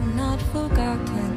not forgotten.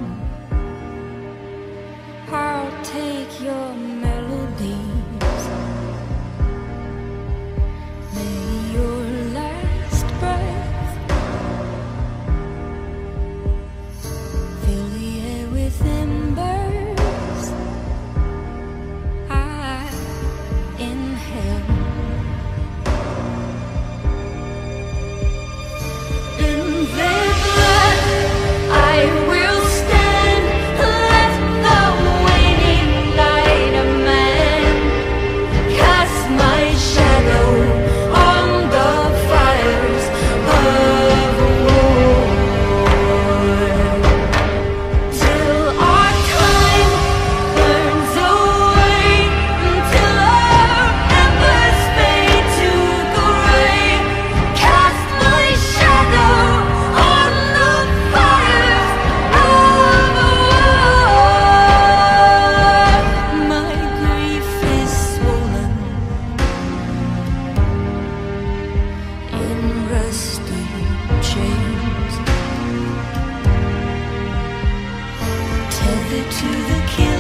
it to the king.